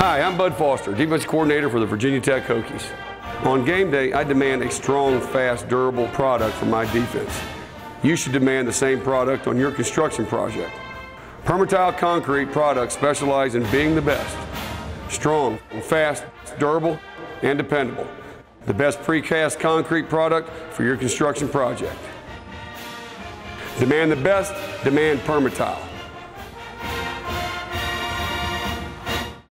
Hi, I'm Bud Foster, defense coordinator for the Virginia Tech Hokies. On game day, I demand a strong, fast, durable product for my defense. You should demand the same product on your construction project. Permatile Concrete products specialize in being the best. Strong, fast, durable, and dependable. The best precast concrete product for your construction project. Demand the best, demand Permatile.